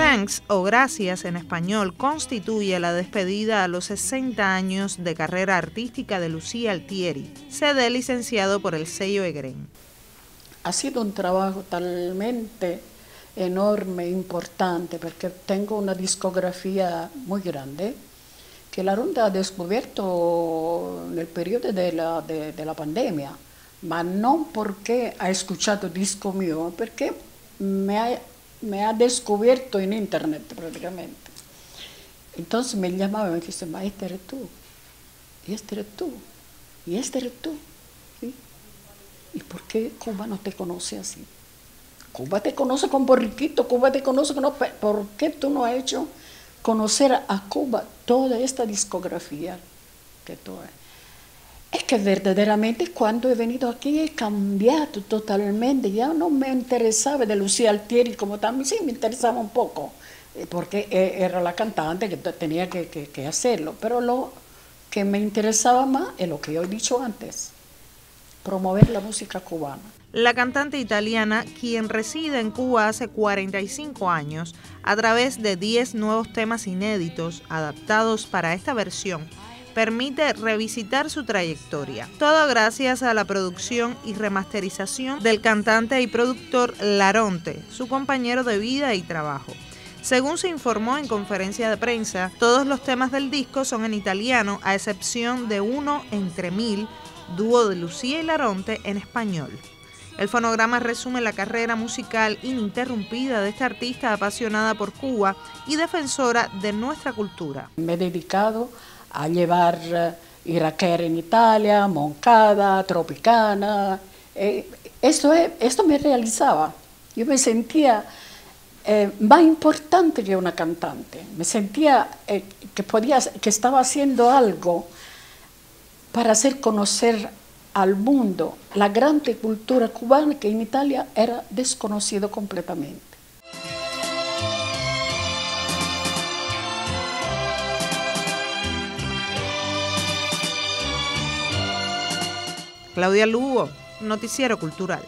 Thanks o Gracias en español constituye la despedida a los 60 años de carrera artística de Lucía Altieri, CD licenciado por el sello Egren. Ha sido un trabajo talmente enorme, importante, porque tengo una discografía muy grande que la Ronda ha descubierto en el periodo de la, de, de la pandemia, ma non perché ha escuchato disco mio, perché me ha me ha descubierto en internet prácticamente. Entonces me llamaba y me dice, ma este eres tú, y este eres tú, y este eres tú. ¿Y por qué Cuba no te conoce así? Cuba te conoce con borriquito, Cuba te conoce con... ¿Por qué tú no has hecho conocer a Cuba toda esta discografía que tú has? Que verdaderamente cuando he venido aquí he cambiado totalmente, ya no me interesaba de Lucía Altieri como también, sí me interesaba un poco, eh, porque e, era la cantante que tenía que, hacerlo, pero lo que me interesaba más es lo que he dicho antes, promover la música cubana. La cantante italiana, quien reside en Cuba hace 45 años, a través de 10 nuevos temas inéditos adaptados para esta versión, permite revisitar su trayectoria. Todo gracias a la producción y remasterización del cantante y productor Laronte, su compañero de vida y trabajo. Según se informó en conferencia de prensa, todos los temas del disco son en italiano, a excepción de uno entre mil, dúo de Lucía y Laronte en español. El fonograma resume la carrera musical ininterrumpida de esta artista apasionada por Cuba y defensora de nuestra cultura. Me he dedicado llevar eh, Iraquere en Italia, Moncada, Tropicana. Eh, esto, esto me realizaba. Yo me sentía eh, más importante que una cantante. Me sentía que, podía, que estaba haciendo algo para hacer conocer al mundo la gran cultura cubana que en Italia era desconocido completamente. Claudia Lugo, Noticiero Cultural.